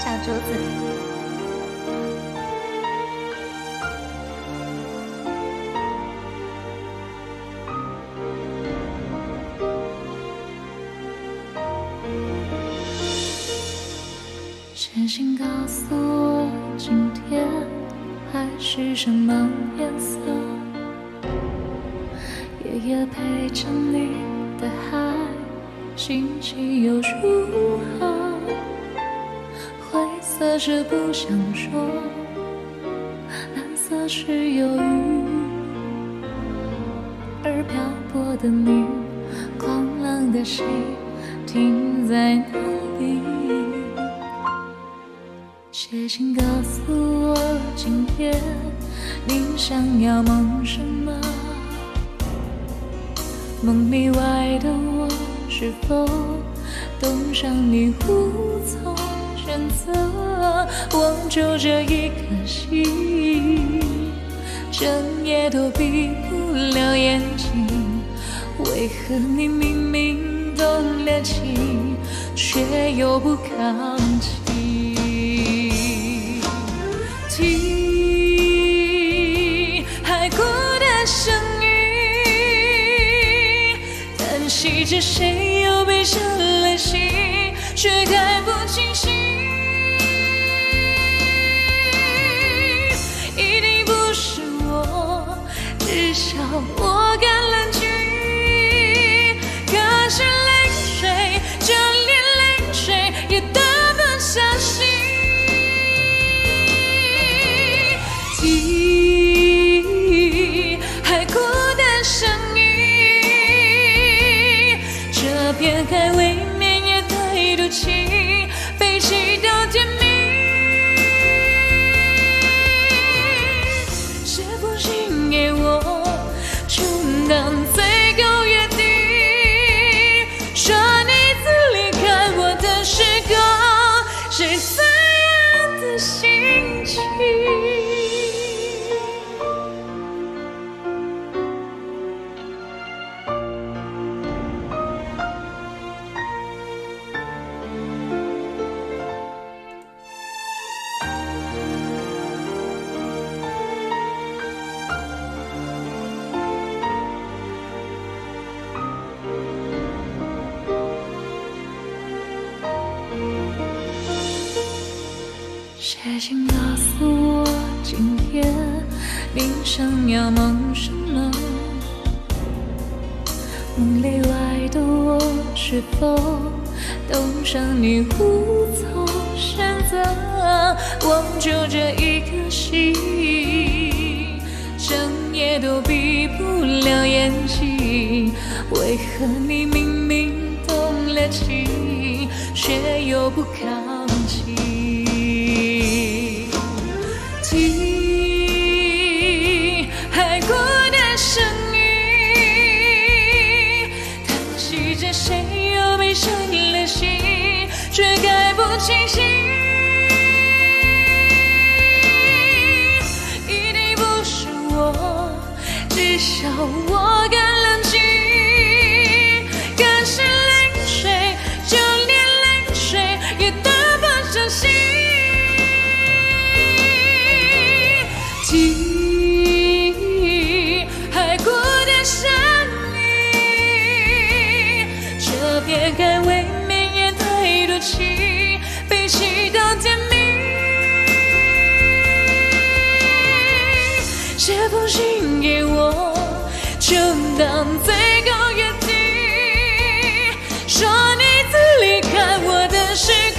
小竹子。写信告诉我，今天海是什么颜色？夜夜陪着你的海，心情又如何？色是不想说，蓝色是忧郁，而漂泊的你，狂浪的心停在哪里？写信告诉我，今夜你想要梦什么？梦里外的我，是否懂上你无？就这一颗心，整夜都闭不了眼睛。为何你明明动了情，却又不靠近？听海哭的声音，叹息着谁又被伤情，悲泣到天明。写封信给我，充当最后约定，说你在离开我的时候是怎样的心情。写信告诉我，今夜你想要梦什么？梦里外的我，是否懂上你无从选择？我就这一颗心，整夜都闭不了眼睛。为何你明明动了情，却又不靠星星。一定不是我，至少我敢给我就当最高约定，说你曾离开我的心。